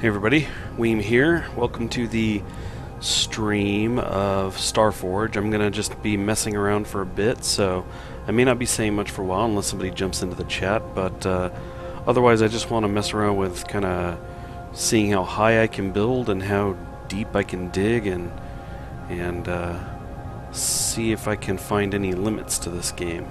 Hey everybody, Weem here. Welcome to the stream of Starforge. I'm going to just be messing around for a bit, so I may not be saying much for a while unless somebody jumps into the chat, but uh, otherwise I just want to mess around with kind of seeing how high I can build and how deep I can dig and, and uh, see if I can find any limits to this game.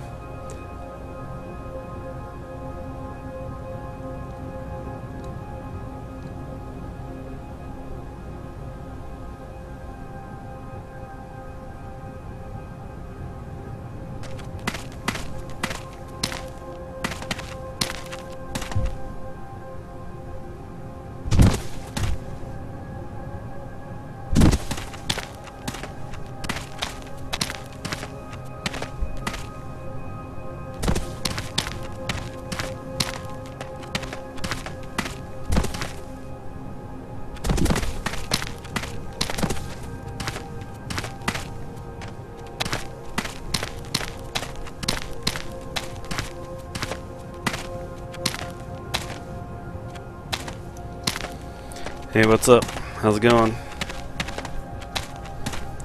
Hey, what's up? How's it going?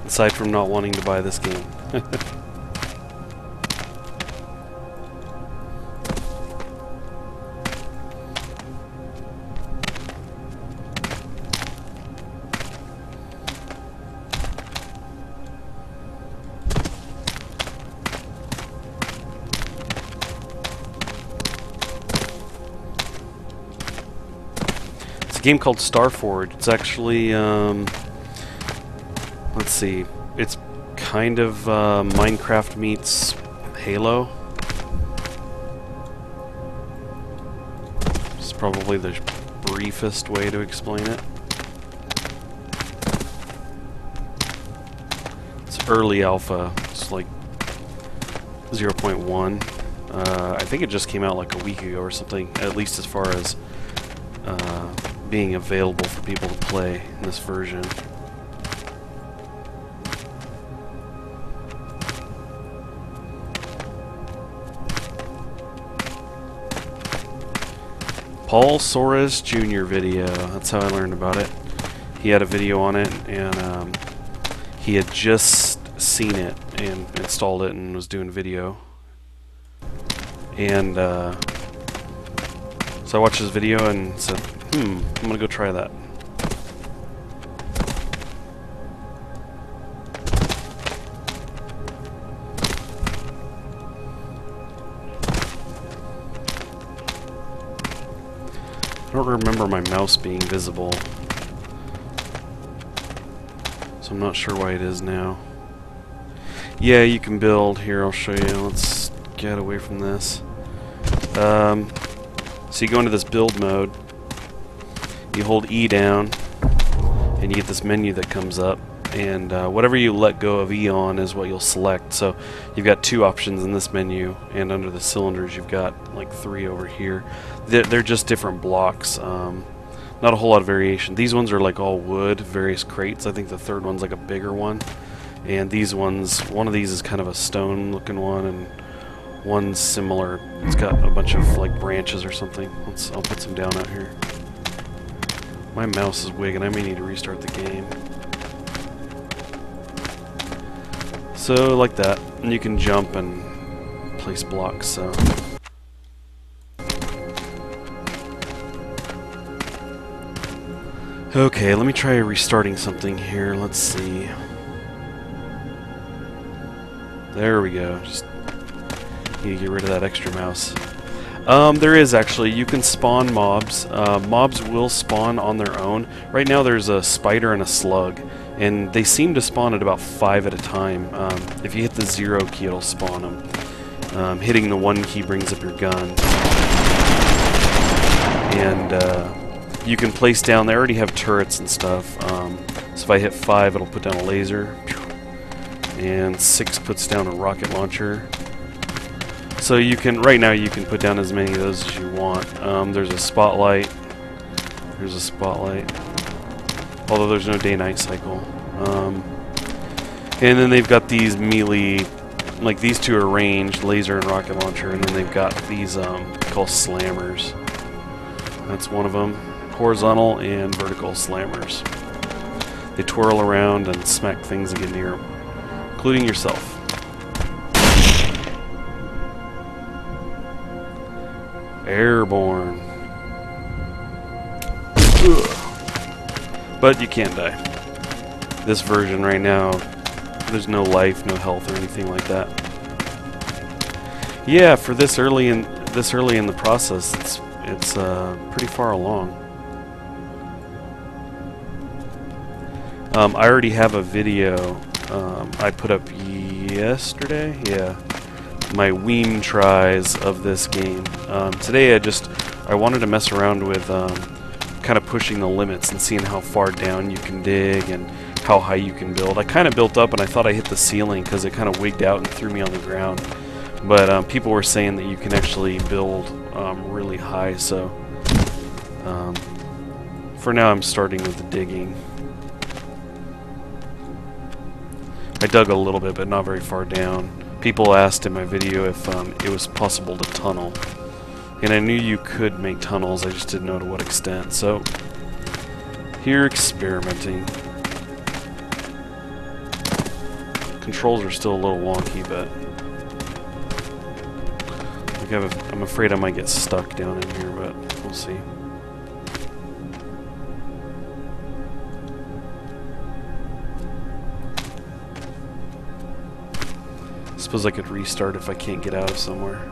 Aside from not wanting to buy this game. game called Starforge. It's actually, um, let's see, it's kind of uh, Minecraft meets Halo. It's probably the briefest way to explain it. It's early alpha. It's like 0.1. Uh, I think it just came out like a week ago or something, at least as far as uh, being available for people to play in this version. Paul Soares Jr. video. That's how I learned about it. He had a video on it, and um, he had just seen it and installed it and was doing video. And uh, so I watched his video and said, hmm, I'm gonna go try that. I don't remember my mouse being visible. So I'm not sure why it is now. Yeah, you can build. Here, I'll show you. Let's get away from this. Um, so you go into this build mode, you hold E down, and you get this menu that comes up, and uh, whatever you let go of E on is what you'll select. So you've got two options in this menu, and under the cylinders you've got like three over here. They're, they're just different blocks. Um, not a whole lot of variation. These ones are like all wood, various crates. I think the third one's like a bigger one. And these ones, one of these is kind of a stone looking one, and one's similar. It's got a bunch of like branches or something. Let's, I'll put some down out here. My mouse is wigging. I may need to restart the game. So like that, and you can jump and place blocks. So. Okay, let me try restarting something here. Let's see. There we go. Just need to get rid of that extra mouse. Um, there is actually. You can spawn mobs. Uh, mobs will spawn on their own. Right now there's a spider and a slug, and they seem to spawn at about five at a time. Um, if you hit the zero key, it'll spawn them. Um, hitting the one key brings up your gun. And uh, you can place down, they already have turrets and stuff. Um, so if I hit five, it'll put down a laser. And six puts down a rocket launcher. So you can, right now you can put down as many of those as you want. Um, there's a spotlight. There's a spotlight. Although there's no day-night cycle. Um, and then they've got these melee, like these two are ranged, laser and rocket launcher, and then they've got these um, called slammers. That's one of them. horizontal and vertical slammers. They twirl around and smack things that get near including yourself. Airborne. Ugh. But you can't die. This version right now, there's no life, no health, or anything like that. Yeah, for this early in this early in the process, it's it's uh, pretty far along. Um, I already have a video um, I put up yesterday. Yeah, my Weem tries of this game. Um, today I just I wanted to mess around with um, kind of pushing the limits and seeing how far down you can dig and how high you can build. I kind of built up and I thought I hit the ceiling because it kind of wigged out and threw me on the ground. But um, people were saying that you can actually build um, really high, so um, for now I'm starting with the digging. I dug a little bit, but not very far down. People asked in my video if um, it was possible to tunnel. And I knew you could make tunnels, I just didn't know to what extent. So, here experimenting. Controls are still a little wonky, but like I'm afraid I might get stuck down in here, but we'll see. Suppose I could restart if I can't get out of somewhere.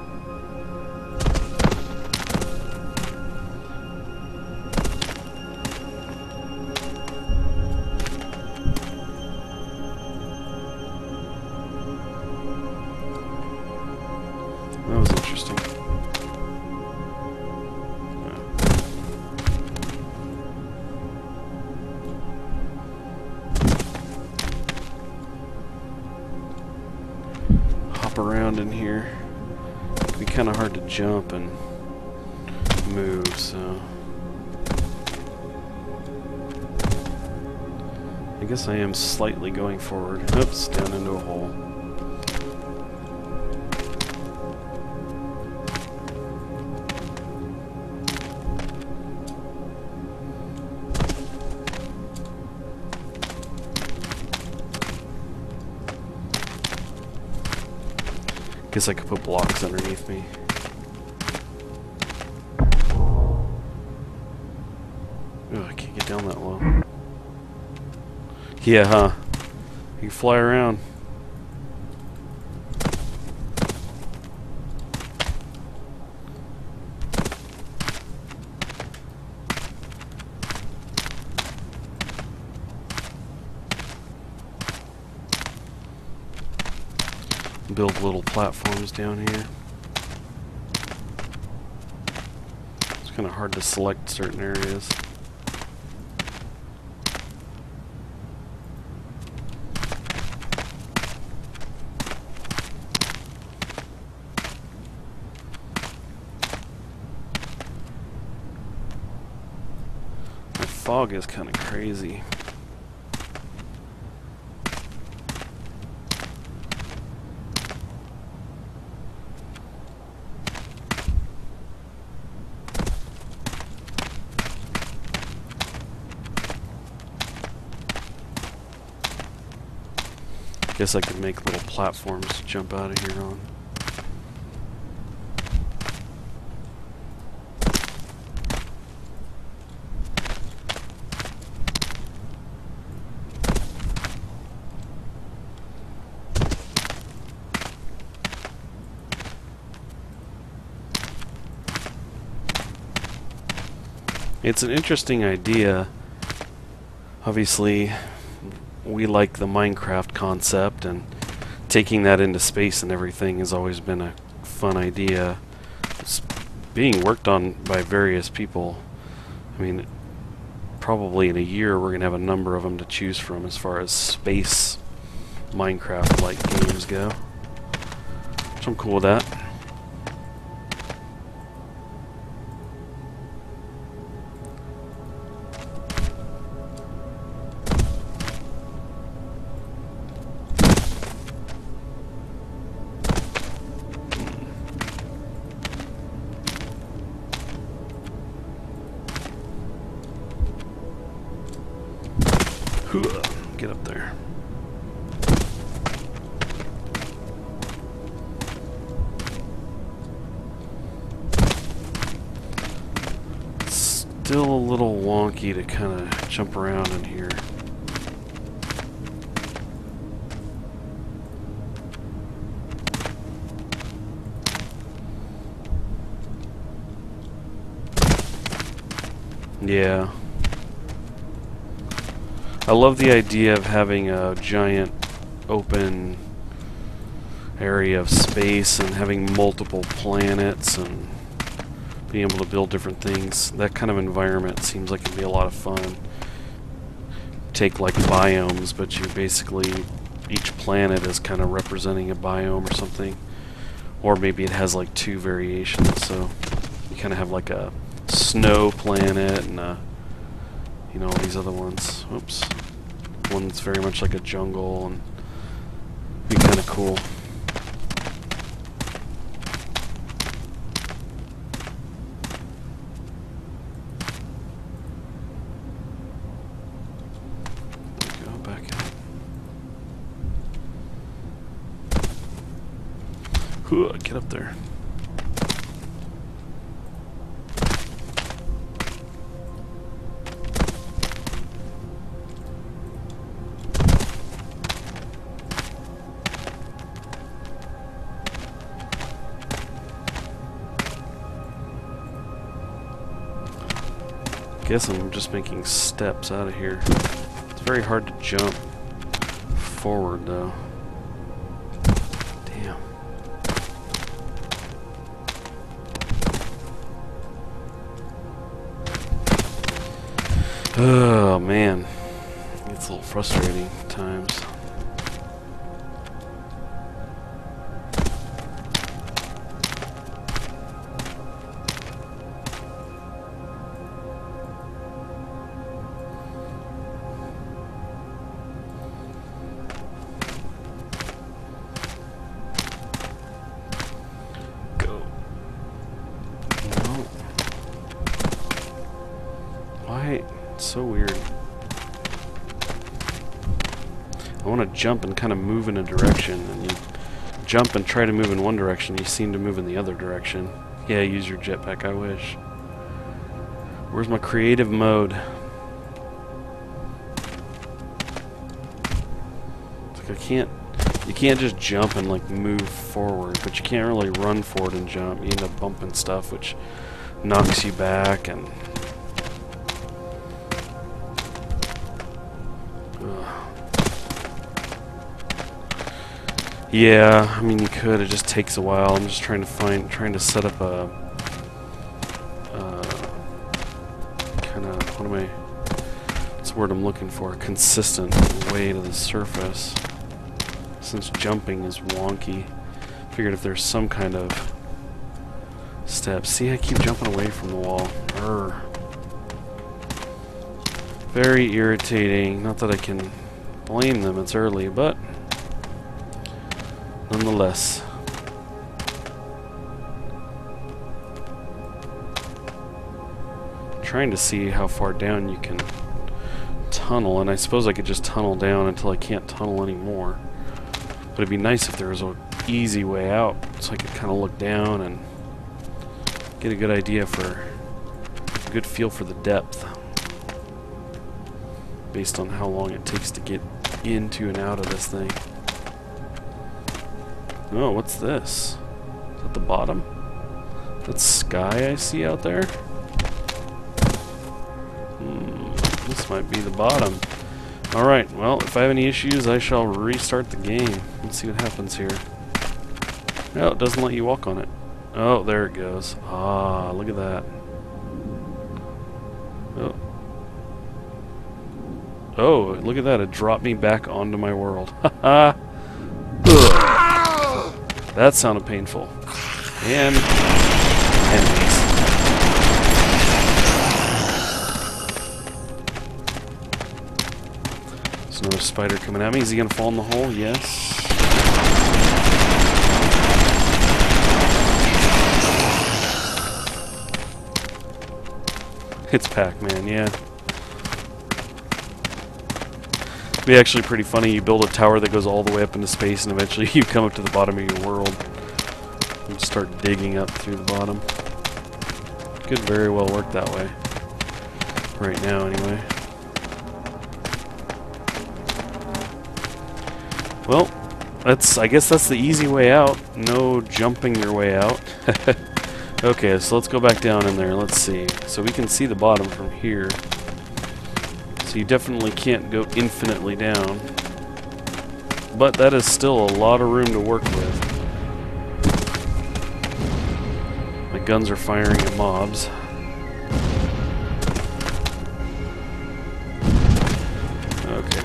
Move, so... I guess I am slightly going forward. Oops, down into a hole. Guess I could put blocks underneath me. Yeah, huh? You can fly around. build little platforms down here. It's kind of hard to select certain areas. The fog is kind of crazy. Guess I could make little platforms to jump out of here on. It's an interesting idea. Obviously, we like the Minecraft concept and taking that into space and everything has always been a fun idea. It's being worked on by various people. I mean, probably in a year we're going to have a number of them to choose from as far as space Minecraft-like games go. So I'm cool with that. Jump around in here. Yeah. I love the idea of having a giant open area of space and having multiple planets and being able to build different things. That kind of environment seems like it'd be a lot of fun. Take like biomes, but you basically each planet is kind of representing a biome or something. Or maybe it has like two variations, so you kind of have like a snow planet and uh, you know these other ones. Oops, one that's very much like a jungle and be kind of cool. Go back up. Ooh, get up there. Guess I'm just making steps out of here. It's very hard to jump forward though. Oh man. It's a little frustrating at times. Kind of move in a direction, and you jump and try to move in one direction, you seem to move in the other direction. Yeah, use your jetpack, I wish. Where's my creative mode? It's like I can't you can't just jump and like move forward, but you can't really run forward and jump. You end up bumping stuff which knocks you back and Yeah, I mean you could. It just takes a while. I'm just trying to find, trying to set up a uh, kind of what am I? What's the word I'm looking for? Consistent way to the surface. Since jumping is wonky, figured if there's some kind of step. See, I keep jumping away from the wall. Urgh. Very irritating. Not that I can blame them. It's early, but nonetheless. Trying to see how far down you can tunnel, and I suppose I could just tunnel down until I can't tunnel anymore. But it'd be nice if there was an easy way out, so I could kind of look down and get a good idea for, a good feel for the depth. Based on how long it takes to get into and out of this thing. Oh, what's this? Is that the bottom? That sky I see out there? Hmm, this might be the bottom. Alright, well, if I have any issues, I shall restart the game. Let's see what happens here. No, it doesn't let you walk on it. Oh, there it goes. Ah, look at that. Oh. Oh, look at that. It dropped me back onto my world. Haha. That sounded painful. And enemies. There's another spider coming at me. Is he gonna fall in the hole? Yes. It's Pac-Man, yeah. It'd be actually pretty funny. You build a tower that goes all the way up into space, and eventually you come up to the bottom of your world and start digging up through the bottom. Could very well work that way. Right now, anyway. Well, that's I guess that's the easy way out. No jumping your way out. okay, so let's go back down in there. Let's see. So we can see the bottom from here. So you definitely can't go infinitely down. But that is still a lot of room to work with. My guns are firing at mobs. Okay.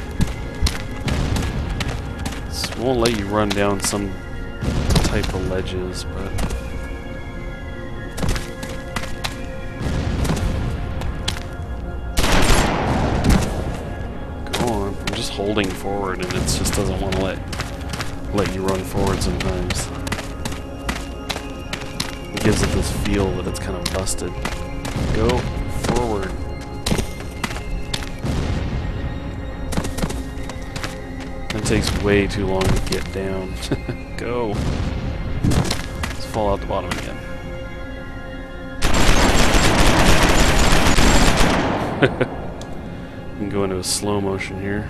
This won't let you run down some type of ledges, but... holding forward and it just doesn't want to let let you run forward sometimes. It gives it this feel that it's kind of busted. Go forward. It takes way too long to get down. Go. Let's fall out the bottom again. we can go into a slow motion here.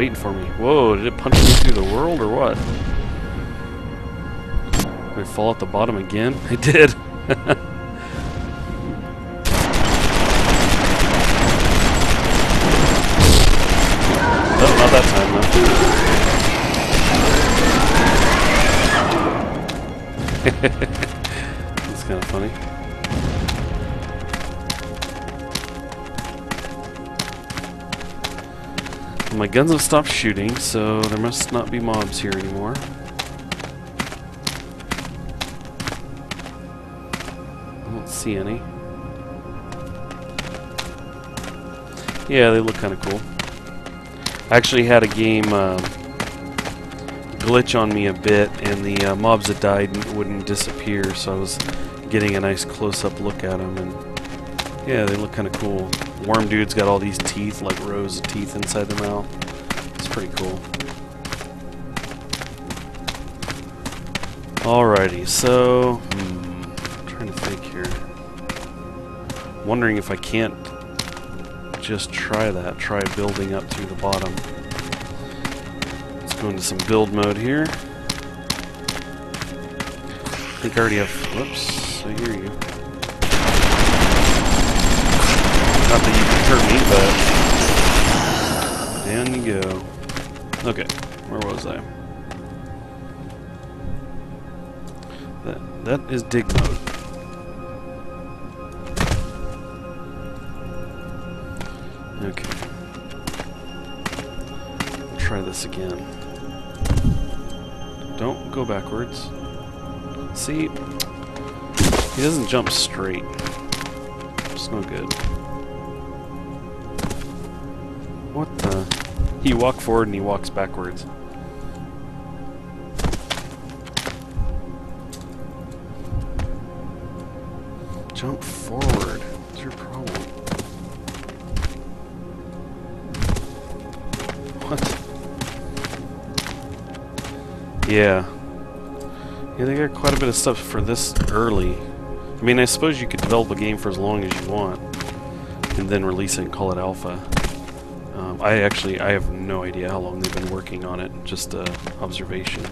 Waiting for me. Whoa, did it punch me through the world or what? Did I fall at the bottom again? I did. Oh, not that time though. That's kind of funny. My guns have stopped shooting, so there must not be mobs here anymore. I don't see any. Yeah, they look kind of cool. I actually had a game uh, glitch on me a bit, and the uh, mobs that died wouldn't disappear, so I was getting a nice close-up look at them, and yeah, they look kind of cool. Worm dude's got all these teeth, like rows of teeth inside the mouth. It's pretty cool. Alrighty, so... Hmm, trying to think here. Wondering if I can't just try that. Try building up through the bottom. Let's go into some build mode here. I think I already have... Whoops, I hear you. Not that you can hurt me, but... Down you go. Okay, where was I? That, that is dig mode. Okay. Try this again. Don't go backwards. See? He doesn't jump straight. It's no good. What the? He walk forward and he walks backwards. Jump forward. What's your problem? What? Yeah. Yeah, they got quite a bit of stuff for this early. I mean, I suppose you could develop a game for as long as you want, and then release it and call it alpha. Um, I actually, I have no idea how long they've been working on it, just uh, observation.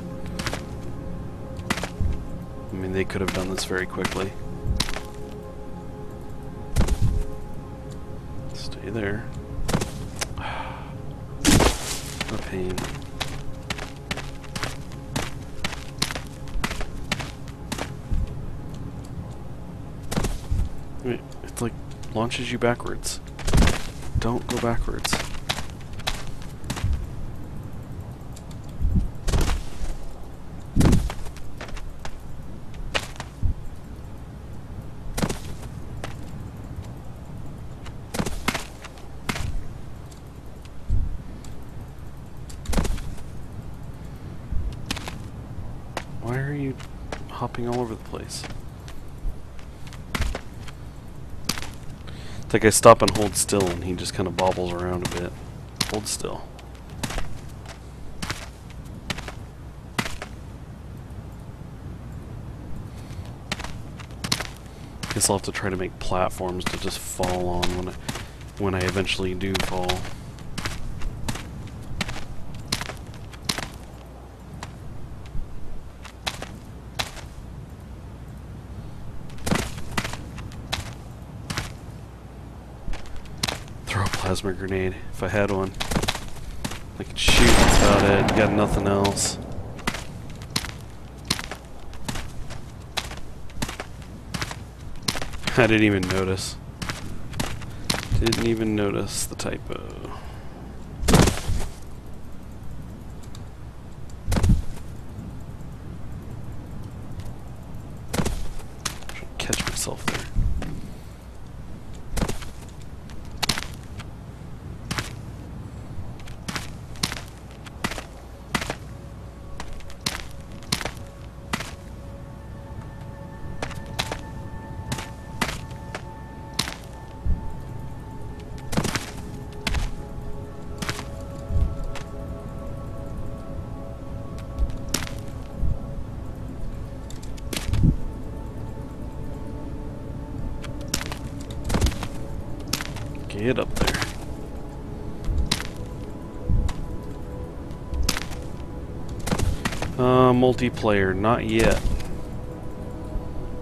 I mean, they could have done this very quickly. Stay there. A pain. Wait, it like launches you backwards. Don't go backwards. Why are you hopping all over the place? It's like I stop and hold still and he just kind of bobbles around a bit. Hold still. Guess I'll have to try to make platforms to just fall on when I, when I eventually do fall. Throw a plasma grenade if I had one. I could shoot, that's about it. Got nothing else. I didn't even notice. Didn't even notice the typo. Multiplayer, not yet.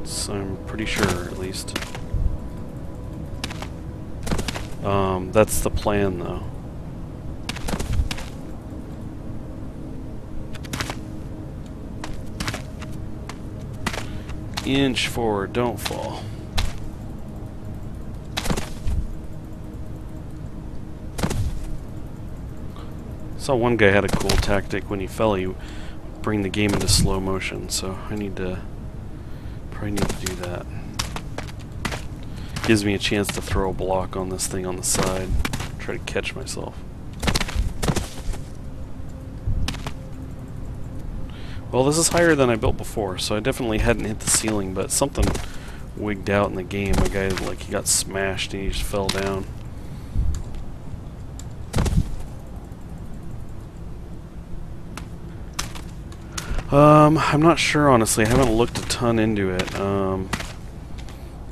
So I'm pretty sure, at least. Um, that's the plan, though. Inch forward, don't fall. Saw one guy had a cool tactic when he fell, he bring the game into slow motion, so I need to probably need to do that. Gives me a chance to throw a block on this thing on the side, try to catch myself. Well, this is higher than I built before, so I definitely hadn't hit the ceiling, but something wigged out in the game. A guy, like, he got smashed and he just fell down. Um, I'm not sure, honestly. I haven't looked a ton into it. Um,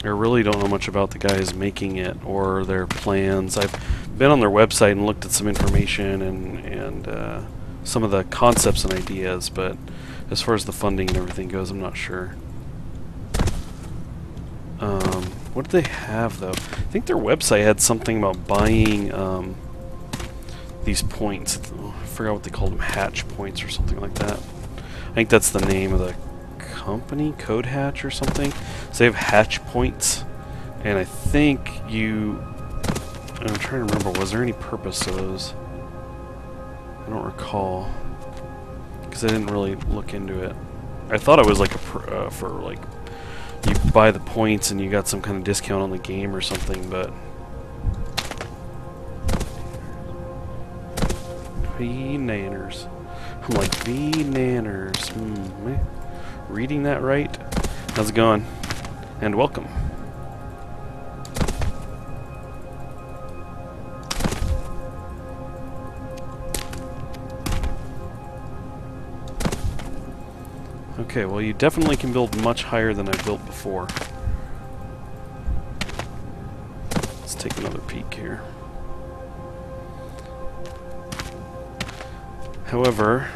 I really don't know much about the guys making it or their plans. I've been on their website and looked at some information and, and uh, some of the concepts and ideas, but as far as the funding and everything goes, I'm not sure. Um, what do they have, though? I think their website had something about buying um, these points. I forgot what they called them, hatch points or something like that. I think that's the name of the company, Code Hatch or something. So they have hatch points, and I think you. I'm trying to remember. Was there any purpose to those? I don't recall because I didn't really look into it. I thought it was like a uh, for like you buy the points and you got some kind of discount on the game or something, but. Three nanners. I'm like, V nanners. Hmm, reading that right? How's it going? And welcome. Okay, well you definitely can build much higher than I built before. Let's take another peek here. However,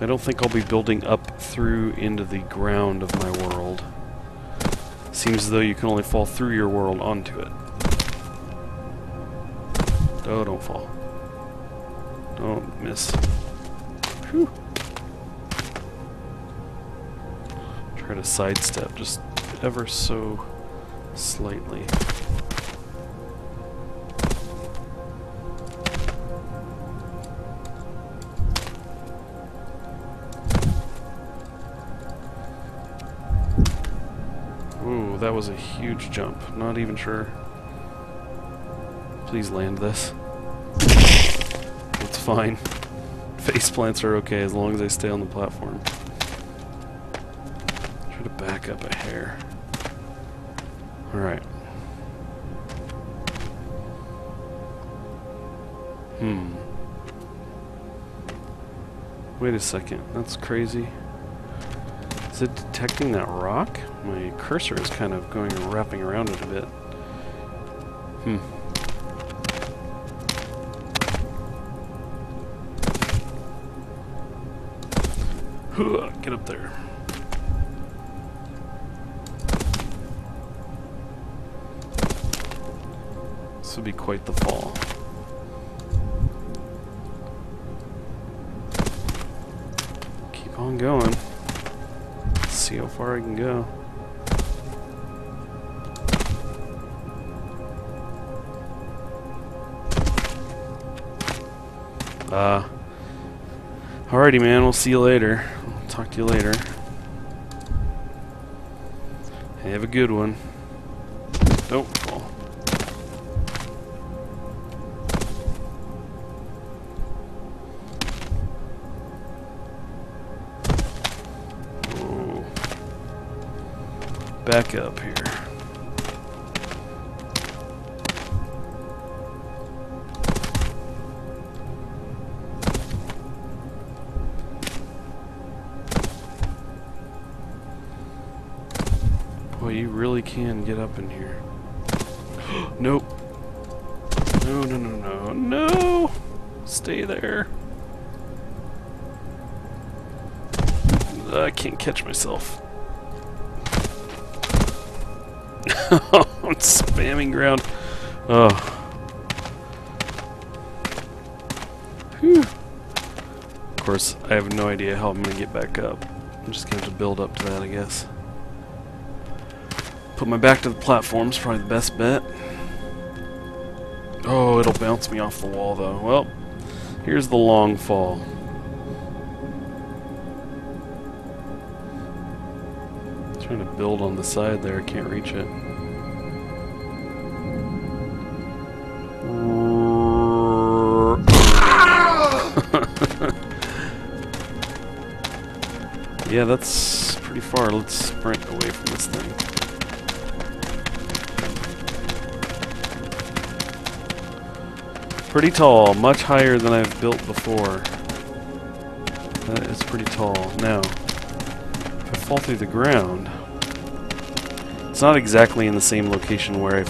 I don't think I'll be building up through into the ground of my world. Seems as though you can only fall through your world onto it. Oh, don't fall. Don't miss. Whew. Try to sidestep just ever so slightly. was a huge jump. Not even sure. Please land this. It's fine. Face plants are okay as long as they stay on the platform. Try to back up a hair. Alright. Hmm. Wait a second, that's crazy. Is it detecting that rock? My cursor is kind of going and wrapping around it a bit. Hmm. Get up there. This would be quite the fall. Keep on going. See how far I can go. Uh, alrighty, man. We'll see you later. I'll talk to you later. Have a good one. Don't Back up here. Boy, you really can get up in here. nope. No, no, no, no, no! Stay there. I can't catch myself. spamming ground. Oh. Whew. Of course, I have no idea how I'm going to get back up. I'm just going to have to build up to that, I guess. Put my back to the platform is probably the best bet. Oh, it'll bounce me off the wall, though. Well, here's the long fall. Trying to build on the side there, I can't reach it. Yeah, that's pretty far. Let's sprint away from this thing. Pretty tall, much higher than I've built before. That is pretty tall. Now, if I fall through the ground, it's not exactly in the same location where I,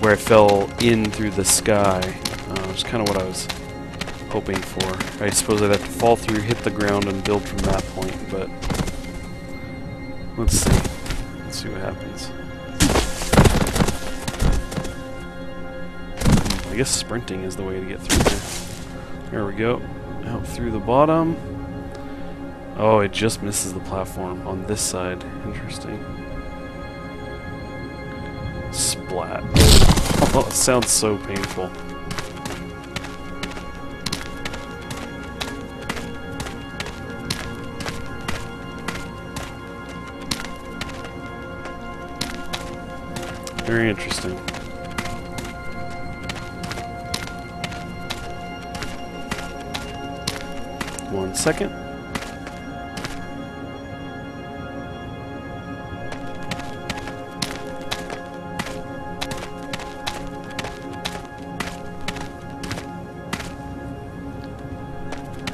where I fell in through the sky. Uh, it's kind of what I was hoping for. I suppose I'd have to fall through, hit the ground, and build from that point, but let's see. Let's see what happens. Hmm, I guess sprinting is the way to get through there. There we go. Out through the bottom. Oh, it just misses the platform on this side. Interesting. Splat. Oh, it sounds so painful. Very interesting. One second.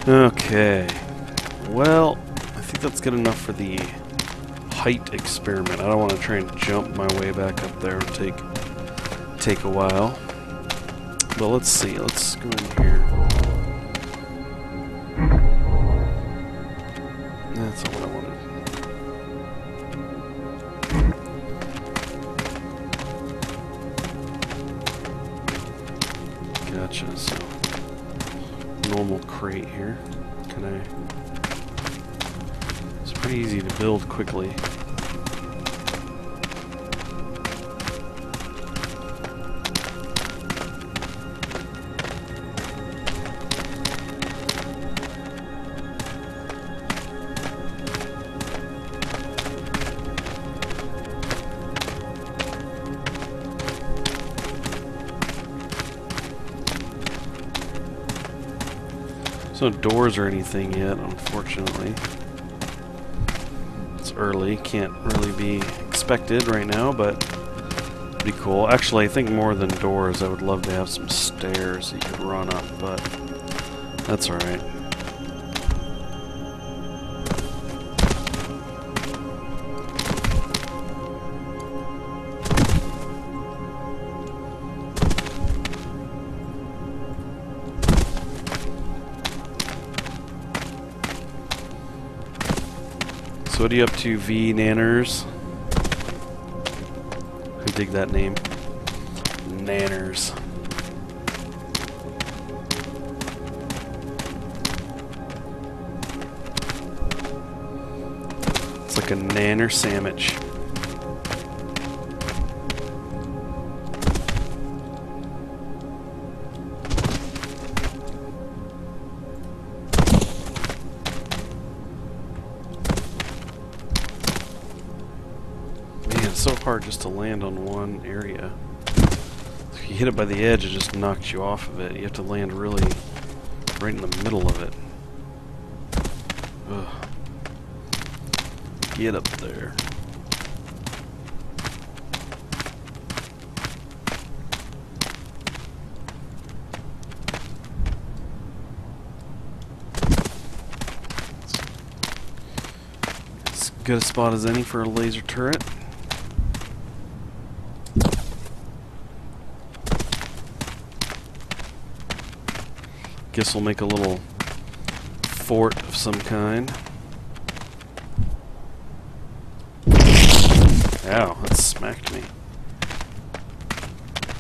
Okay. Well, I think that's good enough for the height experiment. I don't want to try and jump my way back up there and take take a while. But let's see. Let's go in here. That's not what I wanted. Gotcha. So normal crate here. Can I? It's pretty easy to build quickly. There's no doors or anything yet, unfortunately. It's early, can't really be expected right now, but be cool. Actually, I think more than doors, I would love to have some stairs you could run up, but that's alright. So what are you up to, V Nanners? I dig that name. Nanners. It's like a nanner sandwich. It's so hard just to land on one area. If you hit it by the edge, it just knocks you off of it. You have to land really right in the middle of it. Ugh. Get up there. Good a spot as any for a laser turret. Guess we'll make a little fort of some kind. Ow, that smacked me.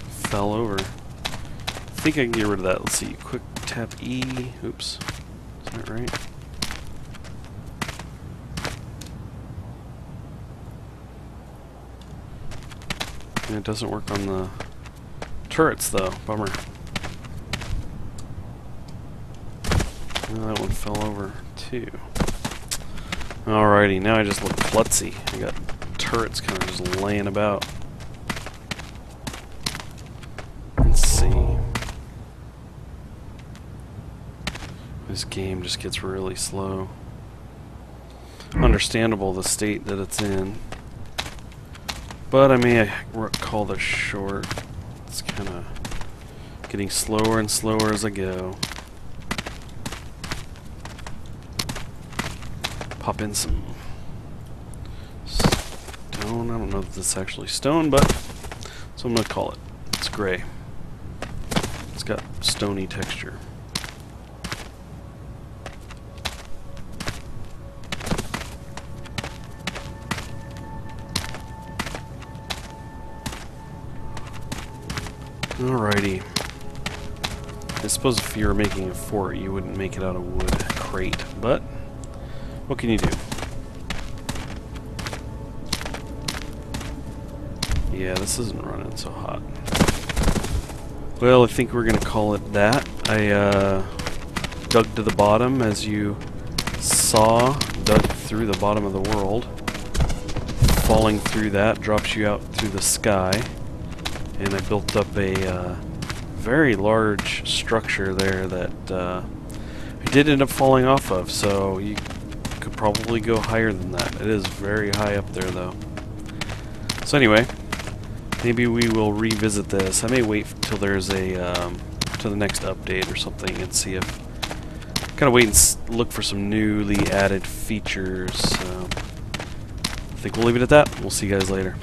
Fell over. I think I can get rid of that. Let's see. Quick tap E. Oops. Is that right? And it doesn't work on the turrets though. Bummer. Oh, that one fell over too. Alrighty, now I just look klutzy. I got turrets kind of just laying about. Let's see. This game just gets really slow. Understandable the state that it's in. But I may call this short. It's kind of getting slower and slower as I go. Pop in some stone. I don't know if this is actually stone, but so I'm going to call it. It's gray. It's got stony texture. Alrighty. I suppose if you were making a fort, you wouldn't make it out of wood crate, but what can you do? Yeah, this isn't running so hot. Well, I think we're gonna call it that. I uh, dug to the bottom, as you saw, dug through the bottom of the world. Falling through that drops you out through the sky and I built up a uh, very large structure there that uh, I did end up falling off of, so you probably go higher than that. It is very high up there, though. So anyway, maybe we will revisit this. I may wait till there's a um, to the next update or something and see if kind of wait and look for some newly added features. So I think we'll leave it at that. We'll see you guys later.